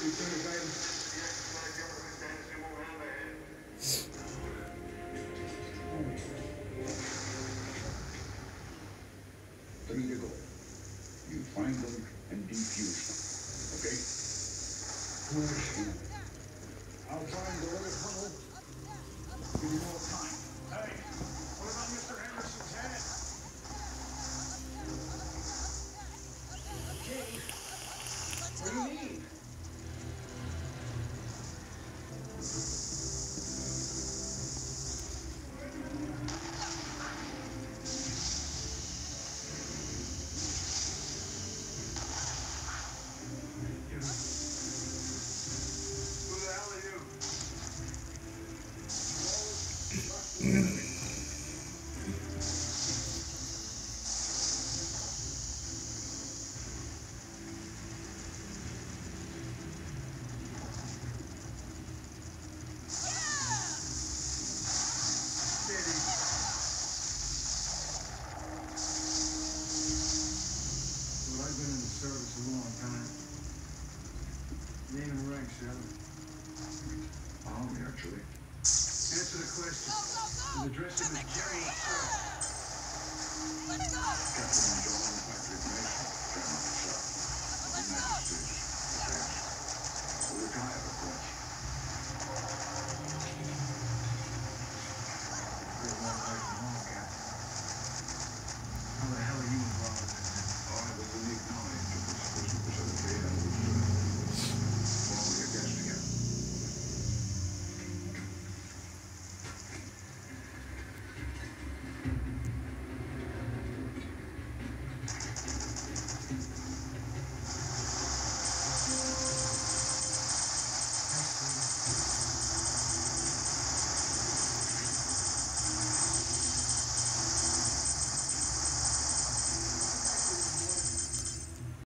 Three to. You find them and defuse them. Okay? Deliver Hummel. Name and rank, Sheriff. Army, actually. Answer the question. Go, go, The address of the Jerry. Captain John